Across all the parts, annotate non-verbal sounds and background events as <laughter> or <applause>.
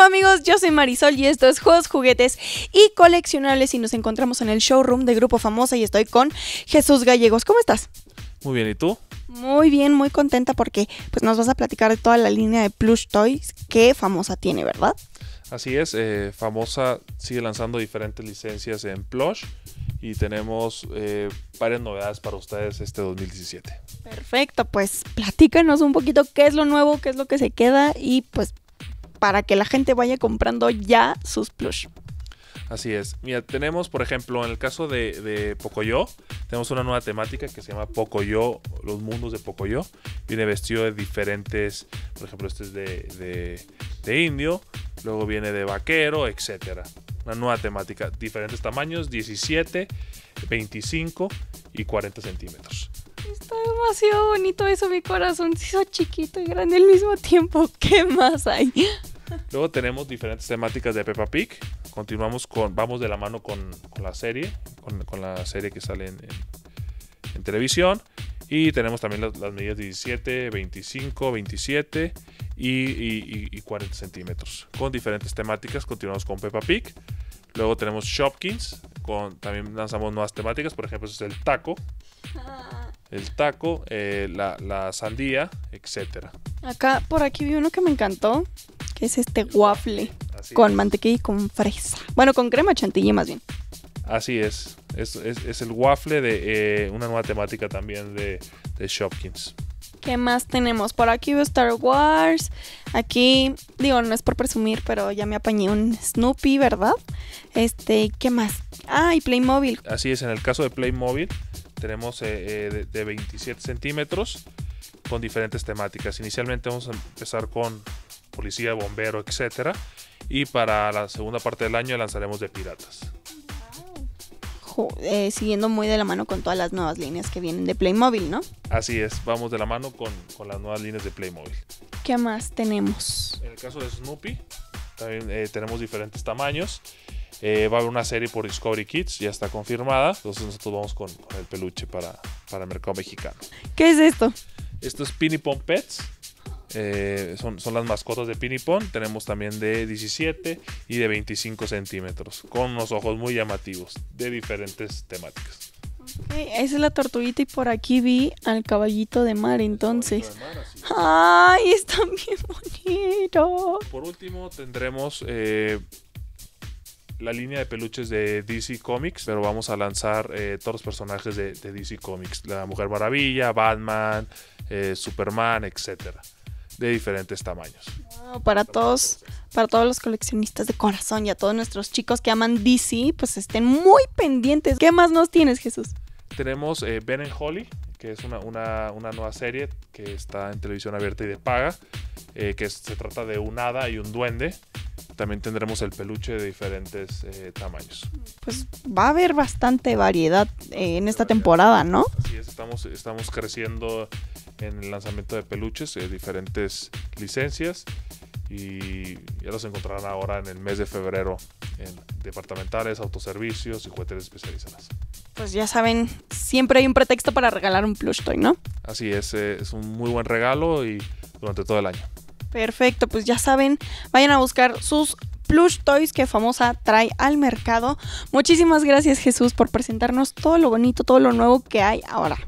amigos? Yo soy Marisol y esto es Juegos, Juguetes y Coleccionables y nos encontramos en el showroom de Grupo Famosa y estoy con Jesús Gallegos. ¿Cómo estás? Muy bien, ¿y tú? Muy bien, muy contenta porque pues nos vas a platicar de toda la línea de plush toys que Famosa tiene, ¿verdad? Así es, eh, Famosa sigue lanzando diferentes licencias en plush y tenemos eh, varias novedades para ustedes este 2017. Perfecto, pues platícanos un poquito qué es lo nuevo, qué es lo que se queda y pues para que la gente vaya comprando ya sus plush. Así es. Mira, tenemos, por ejemplo, en el caso de, de Pocoyo, tenemos una nueva temática que se llama Pocoyo, los mundos de Pocoyo. Viene vestido de diferentes, por ejemplo, este es de, de, de indio, luego viene de vaquero, etcétera. Una nueva temática, diferentes tamaños, 17, 25 y 40 centímetros. Está demasiado bonito eso, mi corazón se hizo chiquito y grande al mismo tiempo. <laughs> ¿Qué más hay? Luego tenemos diferentes temáticas de Peppa Pig. Continuamos con, vamos de la mano con, con la serie, con, con, la serie que sale en, en, en televisión. Y tenemos también las, las, medidas 17, 25, 27 y, y, y, 40 centímetros. Con diferentes temáticas. Continuamos con Peppa Pig. Luego tenemos Shopkins. Con, también lanzamos nuevas temáticas. Por ejemplo, es el taco. El taco, eh, la, la sandía, etcétera. Acá, por aquí vi uno que me encantó que es este waffle Así con es. mantequilla y con fresa. Bueno, con crema chantilly más bien. Así es. Es, es, es el waffle de eh, una nueva temática también de, de, Shopkins. ¿Qué más tenemos? Por aquí veo Star Wars. Aquí, digo, no es por presumir, pero ya me apañé un Snoopy, ¿verdad? Este, ¿qué más? Ah, y Playmobil. Así es, en el caso de Playmobil tenemos eh, eh, de, de 27 centímetros con diferentes temáticas. Inicialmente vamos a empezar con policía, bombero, etcétera. Y para la segunda parte del año lanzaremos de piratas. Eh, siguiendo muy de la mano con todas las nuevas líneas que vienen de Playmobil, ¿no? Así es, vamos de la mano con, con las nuevas líneas de Playmobil. ¿Qué más tenemos? En el caso de Snoopy, también eh, tenemos diferentes tamaños. Eh, va a haber una serie por Discovery Kids, ya está confirmada. Entonces nosotros vamos con, con el peluche para, para el mercado mexicano. ¿Qué es esto? Esto es Pinny Pon Pets. Eh, son, son, las mascotas de Pinipon. Tenemos también de 17 y de 25 centímetros, con unos ojos muy llamativos, de diferentes temáticas. Okay, esa es la tortuguita y por aquí vi al caballito de mar entonces. De mar, ¡Ay, están <laughs> bien bonitos! Por último tendremos eh, la línea de peluches de DC Comics, pero vamos a lanzar eh, todos los personajes de, de, DC Comics. La Mujer Maravilla, Batman, Superman, etcétera de diferentes tamaños. Wow, para todos, para todos los coleccionistas de corazón y a todos nuestros chicos que aman DC, pues estén muy pendientes. ¿Qué más nos tienes, Jesús? Tenemos eh, Ben and Holly, que es una, una, una, nueva serie que está en televisión abierta y de paga, eh, que se trata de un hada y un duende. También tendremos el peluche de diferentes eh, tamaños. Pues va a haber bastante variedad eh, en esta temporada, ¿no? Así es, estamos, estamos creciendo en el lanzamiento de peluches, eh, diferentes licencias y ya los encontrarán ahora en el mes de febrero en departamentales, autoservicios y juguetes especializados. Pues ya saben, siempre hay un pretexto para regalar un plush toy, ¿no? Así es, eh, es un muy buen regalo y durante todo el año. Perfecto, pues ya saben, vayan a buscar sus plush toys que Famosa trae al mercado. Muchísimas gracias Jesús por presentarnos todo lo bonito, todo lo nuevo que hay ahora.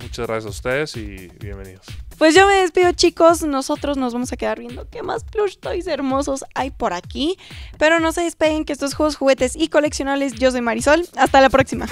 Muchas gracias a ustedes y bienvenidos. Pues yo me despido chicos, nosotros nos vamos a quedar viendo qué más plush toys hermosos hay por aquí. Pero no se despeguen que estos juegos, juguetes y coleccionables, yo soy Marisol, hasta la próxima.